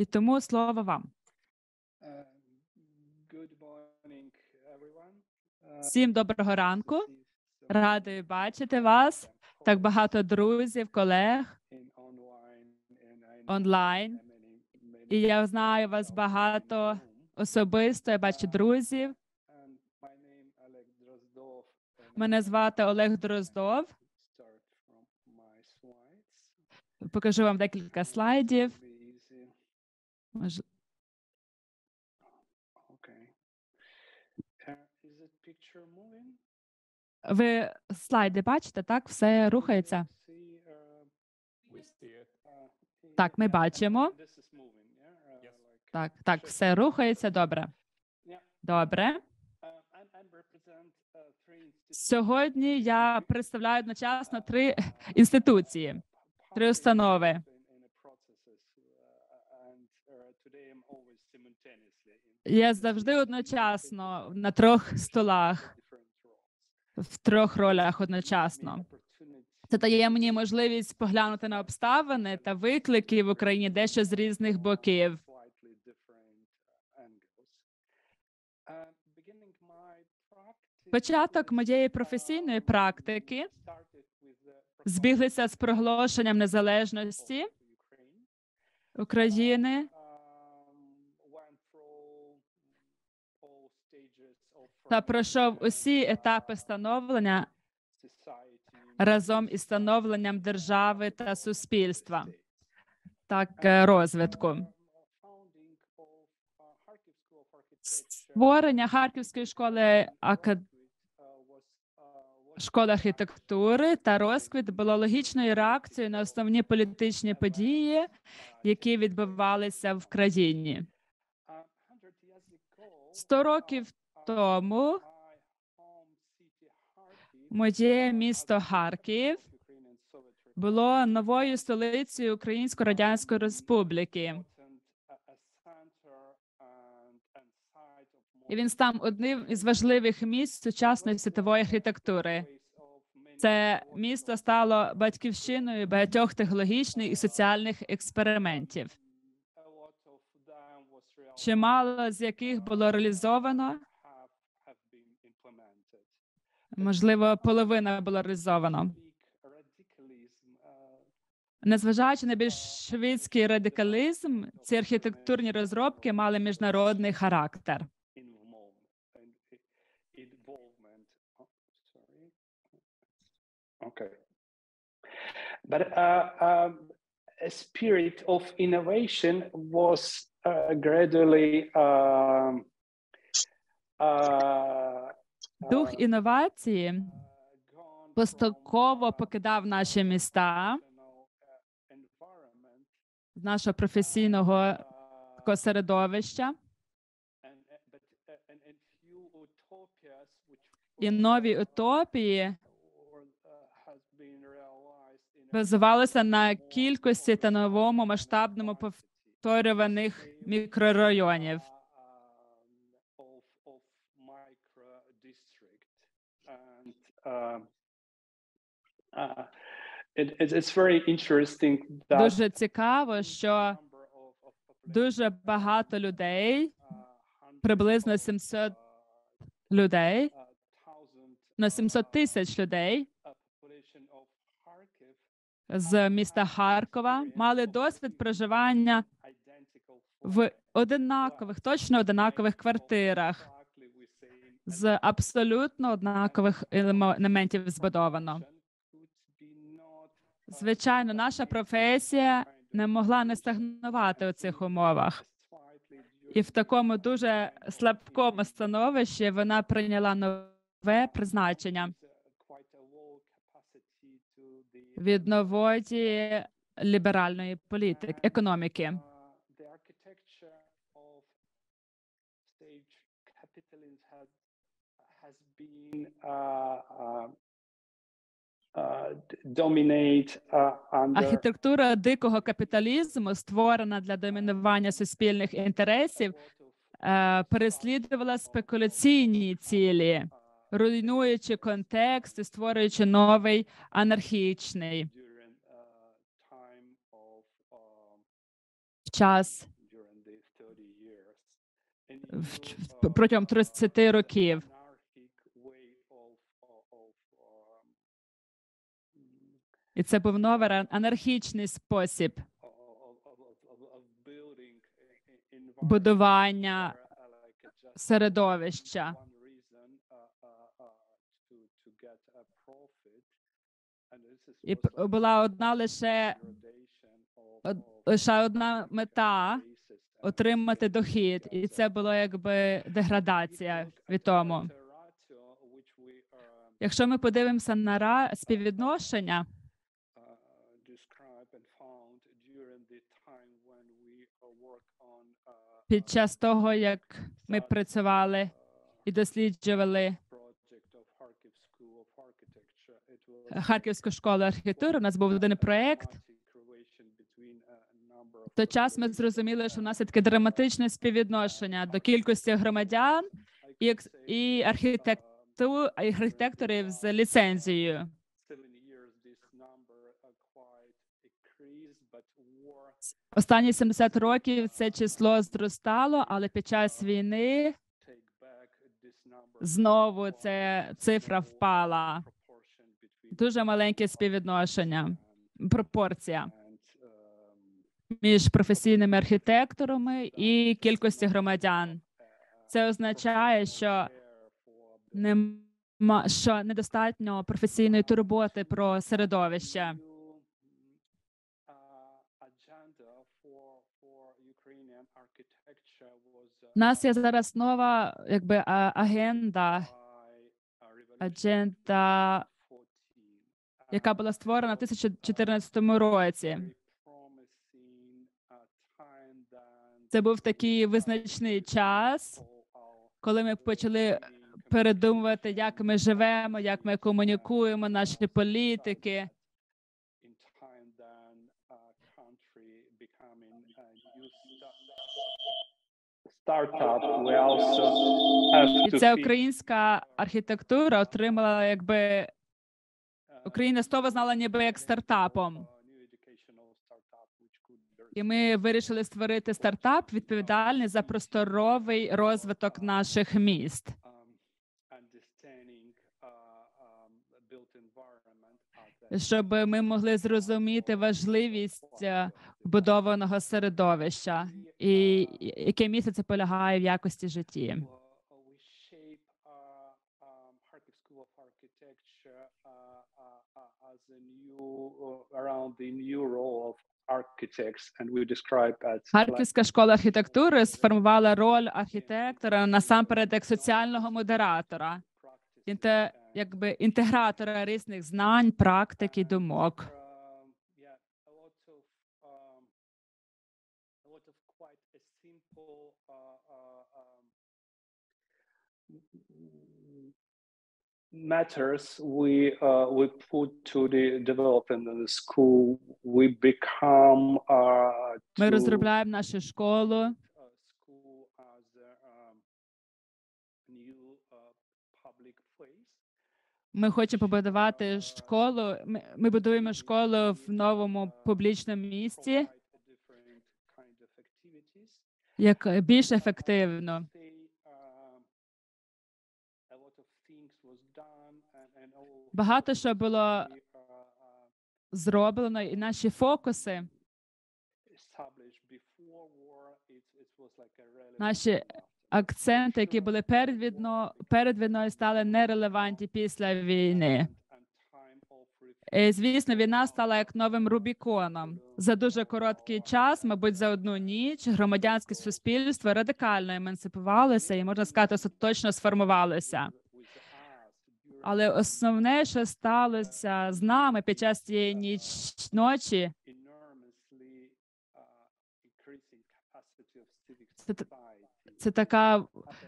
І тому слово вам. Uh, Всім доброго ранку. Радий бачити вас. Так багато друзів, колег онлайн. І я знаю вас багато особисто. Я бачу друзів. Drozdov, and Мене звати Олег Дроздов. Покажу вам декілька слайдів. Мож- Okay. Uh, Is it picture moving? Ви слайди бачите, так? Все рухається. See, uh, uh, Так, ми бачимо. this is moving, yeah? Uh, like, Так, так, все рухається. Добре. Yeah. Добре. Сьогодні я представляю одночасно три інституції. три установи. Я завжди одночасно на трьох столах, в трьох ролях одночасно. Це дає мені можливість поглянути на обставини та виклики в Україні дещо з різних боків. Початок моєї професійної практики збіглися з проголошенням незалежності України та пройшов усі етапи становлення разом із становленням держави та суспільства, так е, розвитку. Створення Харківської школи ака- was, was школи архітектури та розквіт було логічною реакцією на основні політичні події, які відбувалися в країні. Uh, 100 Сто років тому моє місто Харків було новою столицею Республіки, and site of і він став одним із важливих місць сучасної світової архітектури. Це місто стало батьківщиною багатьох технологічних і соціальних експериментів, чимало з яких було реалізовано. have, have been implemented. Можливо, половина radicalism, uh, Незважаючи на більшовицький радикалізм, ці архітектурні розробки мали міжнародний характер. uh, um, spirit of innovation was uh, gradually um, uh, Дух інновації поступово uh, покидав наші міста uh, з нашого професійного такого середовища, uh, but, uh, і нові утопії базувалися на кількості та новому масштабному повторюваних мікрорайонів. uh, um, of, of micro district. And uh, uh, it, it's, it's very interesting that Дуже цікаво, що дуже багато людей, приблизно of, 700 uh, людей, на 700 uh, тисяч людей з міста Харкова мали досвід проживання в одинакових, точно одинакових квартирах з абсолютно однакових елементів збудовано. Звичайно, наша професія не могла не стагнувати у цих умовах, і в такому дуже слабкому становищі вона прийняла нове призначення від нової ліберальної політики економіки. uh, the architecture of stage capitalism has has been uh, uh, uh, d- dominate uh, under Архітектура дикого капіталізму, створена для домінування суспільних інтересів, е, переслідувала спекуляційні цілі, руйнуючи контекст і створюючи новий анархічний uh, в час uh, протягом 30 років. anarchic way of, of, of um, mm, І це був новий анархічний спосіб будування середовища. І була одна лише лише одна мета отримати дохід, і це було якби деградація від тому. Якщо ми подивимося на співвідношення, під час того, як ми працювали і досліджували Харківську школу архітектури, у нас був один проєкт. В той час ми зрозуміли, що в нас є таке драматичне співвідношення до кількості громадян і, і архітекту, архітекторів з ліцензією. Останні 70 років це число зростало, але під час війни знову ця цифра впала. Дуже маленьке співвідношення, пропорція між професійними архітекторами і кількістю громадян. Це означає, що нема що недостатньо професійної турботи про середовище. Нас є зараз нова якби агенда, агенда, яка була створена в 2014 році. Це був такий визначний час, коли ми почали передумувати, як ми живемо, як ми комунікуємо, наші політики. І ця українська архітектура отримала, якби Україна знову знала ніби як стартапом. І ми вирішили створити стартап відповідальний за просторовий розвиток наших міст, щоб ми могли зрозуміти важливість е, вбудованого середовища і яке місце це полягає в якості житті. Харківська школа архітектури сформувала роль архітектора насамперед як соціального модератора, інте, якби інтегратора різних знань, практик і думок. Um, um, uh, uh, um, matters we uh, we put to the development of the school. We become uh, Ми to, розробляємо нашу школу. uh, school as a um, new uh, public place. Ми хочемо побудувати школу. Ми, ми будуємо школу в новому публічному місці, як більш ефективно. um, Багато що було uh, uh, зроблено, і наші фокуси, наші. Акценти, які були перед війно, перед війною, стали нерелевантні після війни. Е, Звісно, війна стала як новим Рубіконом. За дуже короткий час, мабуть, за одну ніч, громадянське суспільство радикально емансипувалося і можна сказати, остаточно сформувалося. Але основне, що сталося з нами під час цієї ніч ночі, Це. Це така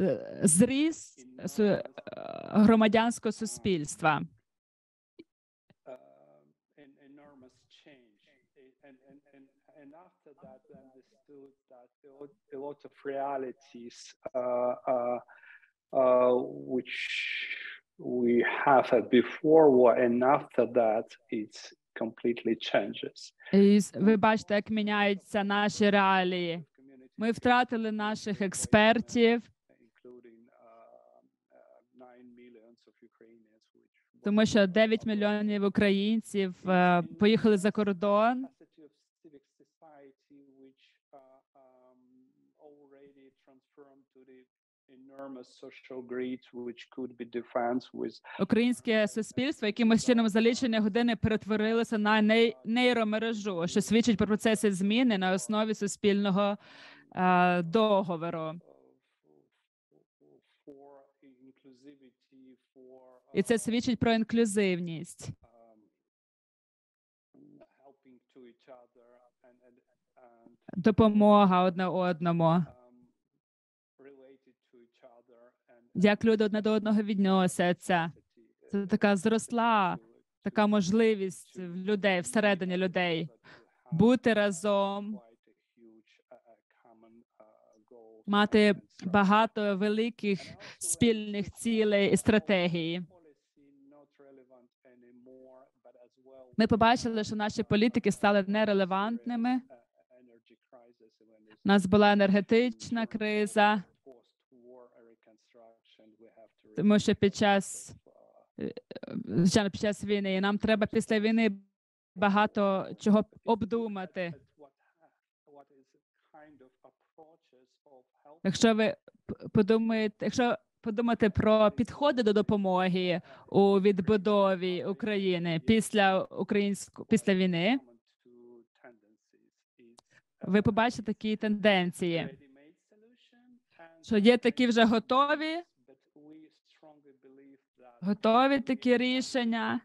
е, е, громадянського суспільства. um. A- lot, of realities uh, uh, uh, which we have had before war and after that, it completely changes. І с- ви бачите, як міняються наші реалії. Ми втратили наших експертів, uh, uh, 9 millions of Ukrainians, which тому що 9 мільйонів українців е, поїхали за кордон. uh, um, Українське суспільство якимось чином за лічені години перетворилося на ней- нейромережу, що свідчить про процеси зміни на основі суспільного договору. inclusivity, for І це свідчить про інклюзивність, допомога одне одному, як люди одне до одного відносяться. Це така зросла така можливість в людей всередині людей бути разом, мати багато великих спільних цілей і стратегії. Ми побачили, що наші політики стали нерелевантними. У нас була енергетична криза, тому що під час звичайно під час війни і нам треба після війни багато чого обдумати. Якщо ви подумаєте, якщо подумати про підходи до допомоги у відбудові України після української після війни, ви побачите такі тенденції, що є такі вже готові, готові такі рішення,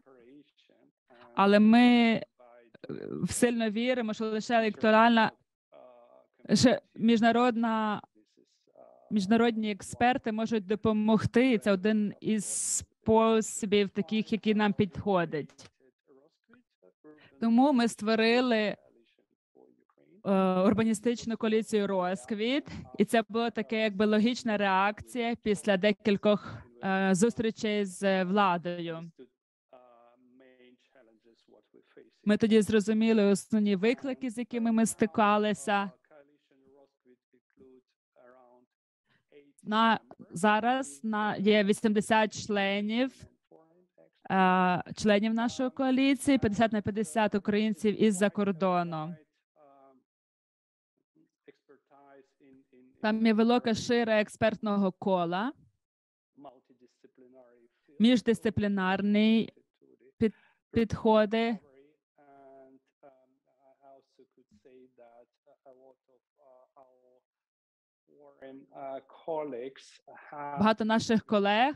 але ми е, сильно віримо, що лише електоральна міжнародна міжнародні експерти можуть допомогти. Це один із способів, таких, які нам підходять. Тому ми створили е, урбаністичну коаліцію Розквіт, і це була таке, якби логічна реакція після декількох е, зустрічей з владою. Ми тоді зрозуміли основні виклики, з якими ми стикалися. На зараз на є 80 членів членів нашої коаліції, 50 на 50 українців із-за кордону. Там є велика шира експертного кола, міждисциплінарний під- підходи. Багато наших колег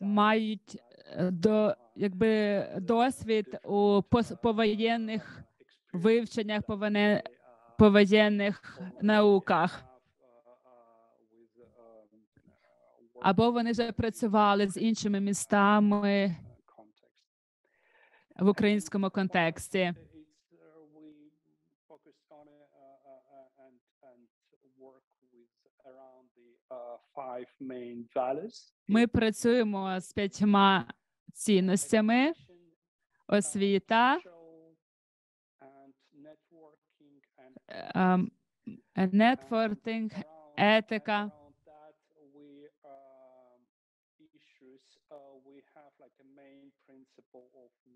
мають е, до якби досвід у повоєнних вивченнях повоєнних науках. Або вони вже працювали з іншими містами в українському контексті. Ми працюємо з п'ятьма цінностями: освіта, ем, нетворкінг, етика.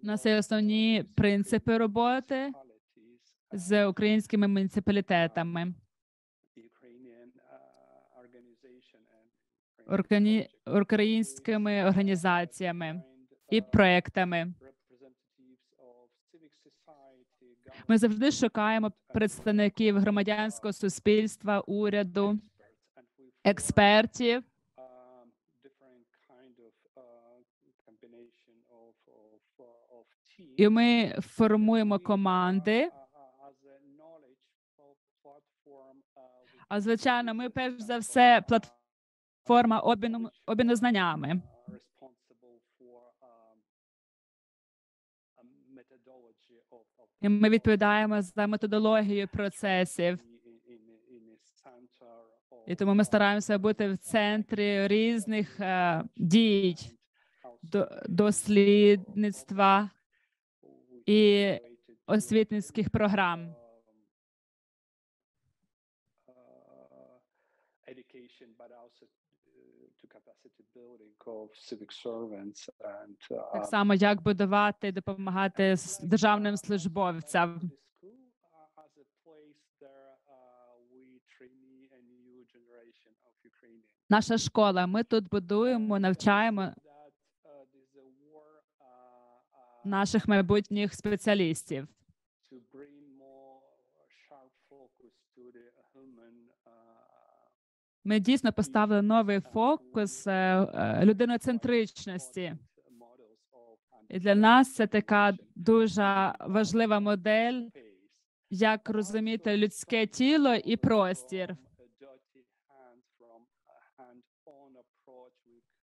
У нас є основні принципи роботи з українськими муніципалітетами, органі... українськими організаціями і проектами. Ми завжди шукаємо представників громадянського суспільства, уряду, експертів. І ми формуємо команди. А звичайно, ми перш за все платформа обміну обміну знаннями. І ми відповідаємо за методологію процесів. І тому ми стараємося бути в центрі різних е, дій, до, дослідництва, і освітницьких програм. Education, but also uh, to capacity building of civic servants and uh, Так само, як будувати допомагати державним службовцям. uh, uh. Наша школа. Ми тут будуємо, навчаємо uh, uh, uh, наших майбутніх спеціалістів. to bring more sharp focus to the human uh, Ми дійсно поставили новий фокус е, е, людиноцентричності. І для нас це така дуже важлива модель, як розуміти людське тіло і простір.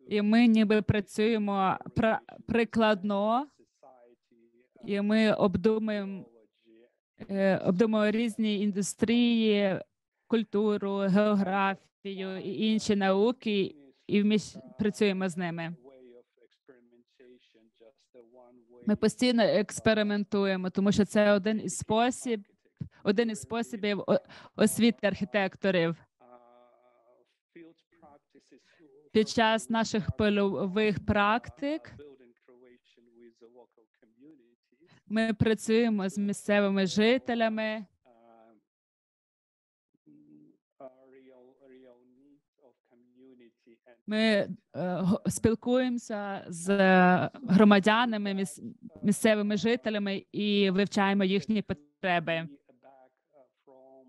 І ми ніби працюємо пра- прикладно, і ми обдумуємо, е, обдумуємо різні індустрії, культуру, географію інші науки, і ми працюємо з ними. Ми постійно експериментуємо, тому що це один із спосіб, один із способів освіти архітекторів. Під час наших польових практик ми працюємо з місцевими жителями. Ми е, спілкуємося з громадянами, міс- місцевими жителями і вивчаємо їхні потреби. uh, um,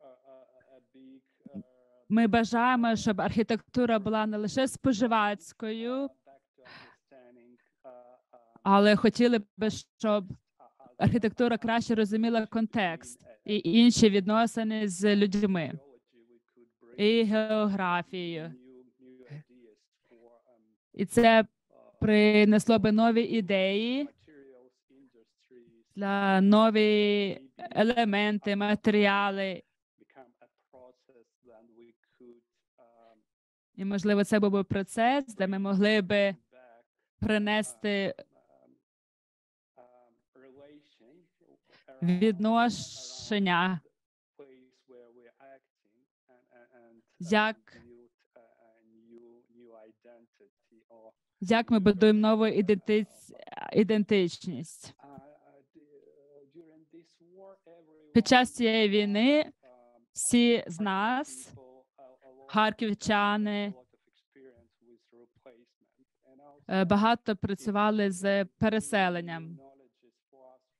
uh, uh, Ми бажаємо, щоб архітектура була не лише споживацькою, um, але хотіли б, щоб архітектура краще розуміла контекст і інші відносини з людьми і географією. І це принесло би нові ідеї для нові елементи, матеріали. І можливо, це був би процес, де ми могли би принести відношення, place where we're acting and, and, and як, як ми будуємо нову іденти... ідентичність. uh, uh, the- uh, this war Під час цієї війни um, всі з нас, харківчани, е, багато працювали з переселенням.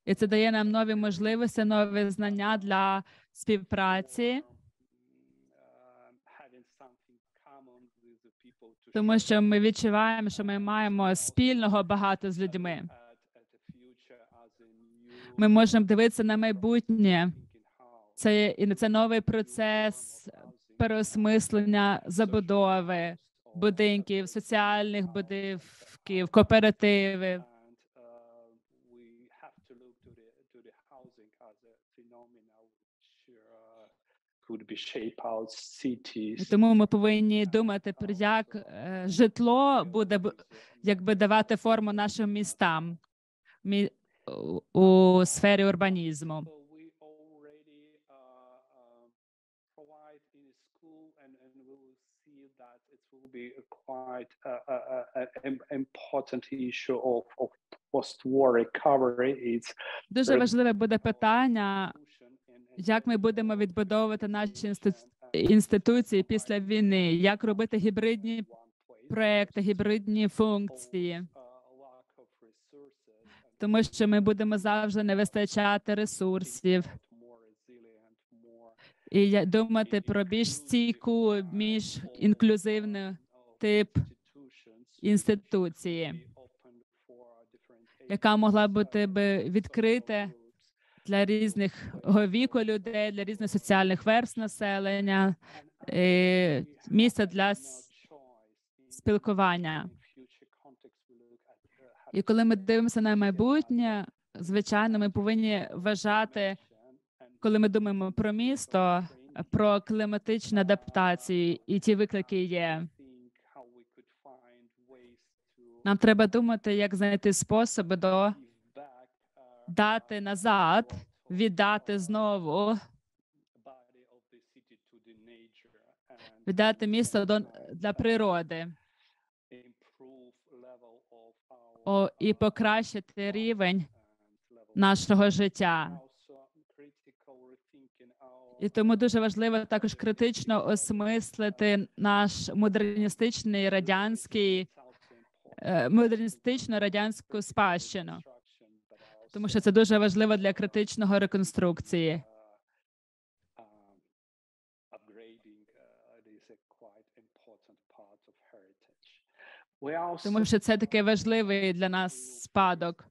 І це дає нам нові можливості, нові знання для співпраці, тому що ми відчуваємо, що ми маємо спільного багато з людьми. Ми можемо дивитися на майбутнє. Це і це новий процес переосмислення забудови будинків, соціальних будинків, кооперативи. and uh, we have to look to the to the housing as a phenomena which uh, could be shape out І cities. Тому ми повинні думати про як е, житло буде якби давати форму нашим містам мі- у- сфері урбанізму. Uh, um, be quite uh, uh, uh, an important issue of, of post-war recovery. It's Дуже важливе буде питання, як ми будемо відбудовувати наші інститу- інституції після війни, як робити гібридні проекти, гібридні функції. тому що ми будемо завжди не вистачати ресурсів і думати про більш стійку, більш інклюзивний тип інституції, яка могла бути би відкрита. Для різних віку людей, для різних соціальних верст населення, е, місце для спілкування. І коли ми дивимося на майбутнє, звичайно, ми повинні вважати, коли ми думаємо про місто, про кліматичну адаптацію і ті виклики є. Нам треба думати, як знайти способи до дати назад, віддати знову, віддати місто до для природи о, і покращити рівень нашого життя. І тому дуже важливо також критично осмислити наш модерністичний радянський е, модерністичну радянську спадщину, тому що це дуже важливо для критичного реконструкції. um. We also Тому що це такий важливий для нас спадок.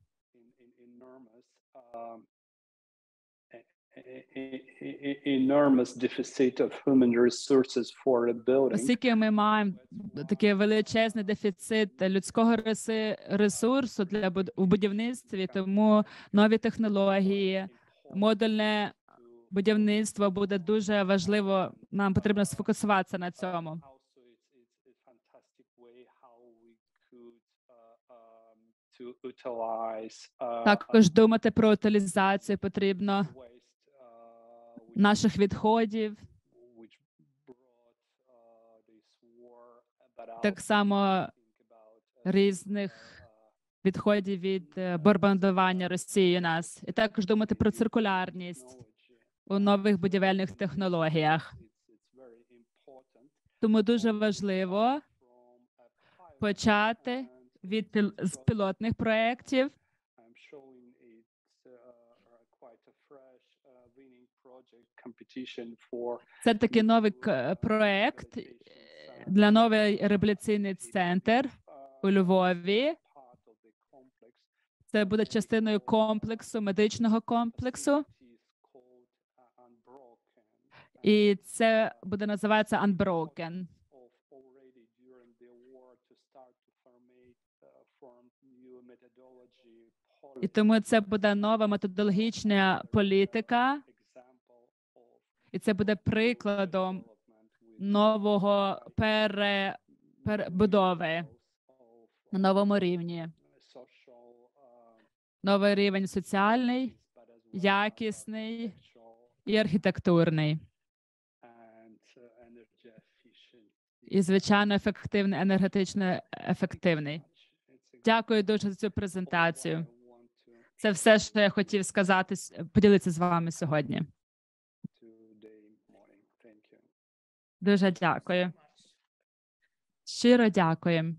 Enormous deficit of human resources for the building. Оскільки ми маємо такий величезний дефіцит людського ресурсу для у будівництві, тому нові технології, модульне будівництво буде дуже важливо. Нам потрібно сфокусуватися на цьому. A Також думати про утилізацію потрібно наших відходів, uh, так само uh, різних відходів від е, бомбардування Росією нас, і також думати про циркулярність у нових будівельних технологіях. Тому дуже важливо почати від з пілотних проєктів. I'm showing it's uh, uh, quite a fresh uh, winning project competition for Це такий новий проєкт е, для новий реабілітаційний центр у Львові. Це буде частиною комплексу медичного комплексу, uh, і це буде називатися Unbroken. uh, І тому це буде нова методологічна політика, і це буде прикладом нового пере, перебудови на новому рівні. Новий рівень соціальний, якісний і архітектурний, і звичайно ефективний, енергетично ефективний. Дякую дуже за цю презентацію. Це все, що я хотів сказати, поділитися з вами сьогодні. Дуже дякую. Щиро дякую.